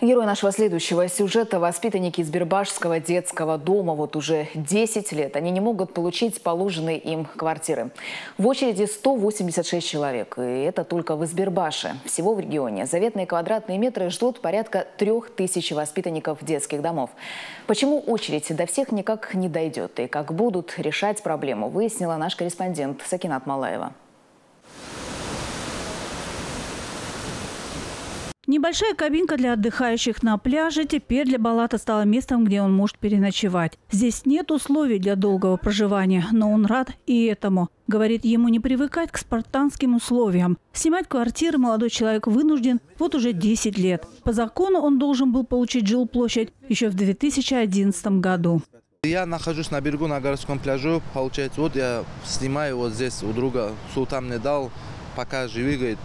Герой нашего следующего сюжета – воспитанники из Бербашского детского дома. Вот уже 10 лет они не могут получить положенные им квартиры. В очереди 186 человек. И это только в Избербаше. Всего в регионе заветные квадратные метры ждут порядка 3000 воспитанников детских домов. Почему очередь до всех никак не дойдет? И как будут решать проблему, выяснила наш корреспондент Сакинат Малаева. Небольшая кабинка для отдыхающих на пляже теперь для Балата стала местом, где он может переночевать. Здесь нет условий для долгого проживания, но он рад и этому. Говорит, ему не привыкать к спартанским условиям. Снимать квартиры молодой человек вынужден вот уже 10 лет. По закону он должен был получить жилплощадь еще в 2011 году. Я нахожусь на берегу на городском пляжу. Получается, вот я снимаю вот здесь у друга. Султан мне дал, пока живи, говорит,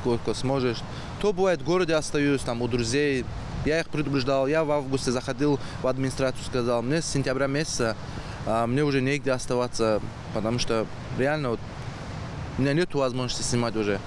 сколько сможешь. То бывает в городе остаюсь, там у друзей. Я их предупреждал. Я в августе заходил в администрацию, сказал, мне с сентября месяца а, мне уже негде оставаться, потому что реально вот, у меня нет возможности снимать уже.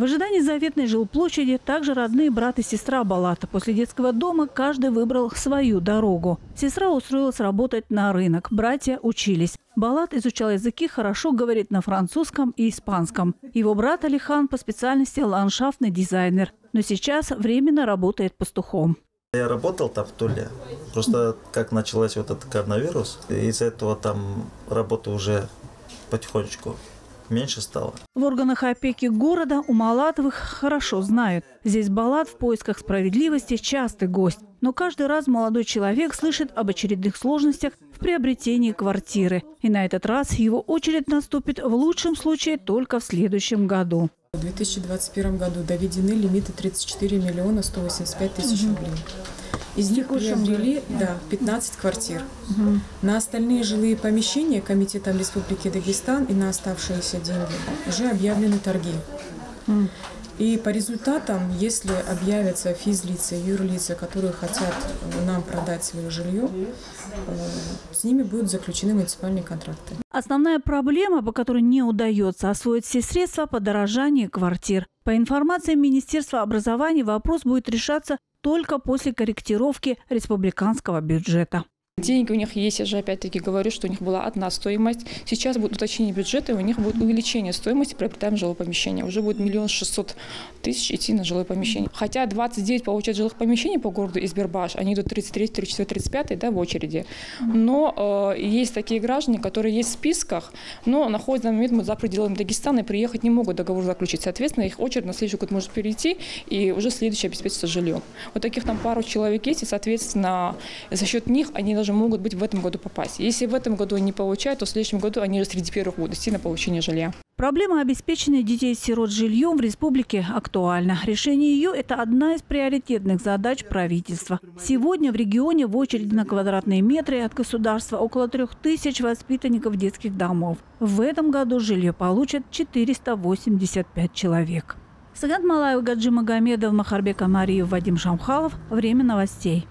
В ожидании заветной жилплощади также родные брат и сестра Балата. После детского дома каждый выбрал свою дорогу. Сестра устроилась работать на рынок. Братья учились. Балат изучал языки, хорошо говорит на французском и испанском. Его брат Алихан по специальности ландшафтный дизайнер. Но сейчас временно работает пастухом. Я работал там в Туле. Просто как началась вот этот коронавирус, из-за этого там работа уже потихонечку меньше стало. В органах опеки города у Малатовых хорошо знают. Здесь Балат в поисках справедливости частый гость. Но каждый раз молодой человек слышит об очередных сложностях в приобретении квартиры. И на этот раз его очередь наступит в лучшем случае только в следующем году. В 2021 году доведены лимиты 34 миллиона 185 тысяч рублей. Из них приобрели да, 15 квартир. Угу. На остальные жилые помещения Комитетом Республики Дагестан и на оставшиеся деньги уже объявлены торги. Угу. И по результатам, если объявятся физлица и юрлица, которые хотят нам продать свое жилье, э, с ними будут заключены муниципальные контракты. Основная проблема, по которой не удается освоить все средства – подорожание квартир. По информации Министерства образования, вопрос будет решаться только после корректировки республиканского бюджета. Деньги у них есть, я же опять-таки говорю, что у них была одна стоимость. Сейчас будет уточнение бюджета, и у них будет увеличение стоимости приобретаем жилое помещение. Уже будет миллион шестьсот тысяч идти на жилое помещение. Хотя 29 получают жилых помещений по городу из Бербаш, они идут 33, 34, 35 да, в очереди. Но э, есть такие граждане, которые есть в списках, но находятся на момент за пределами Дагестана и приехать не могут договор заключить. Соответственно, их очередь на следующий год может перейти, и уже следующий обеспечится жильем. Вот таких там пару человек есть, и, соответственно, за счет них они должны даже могут быть в этом году попасть. Если в этом году не получают, то в следующем году они же среди первых будут идти на получение жилья. Проблема обеспечения детей-сирот жильем в республике актуальна. Решение ее – это одна из приоритетных задач правительства. Сегодня в регионе в очереди на квадратные метры от государства около трех тысяч воспитанников детских домов. В этом году жилье получат 485 человек. Сагат Малаев, Гаджи Магомедов, Махарбек Амариев, Вадим Шамхалов. Время новостей.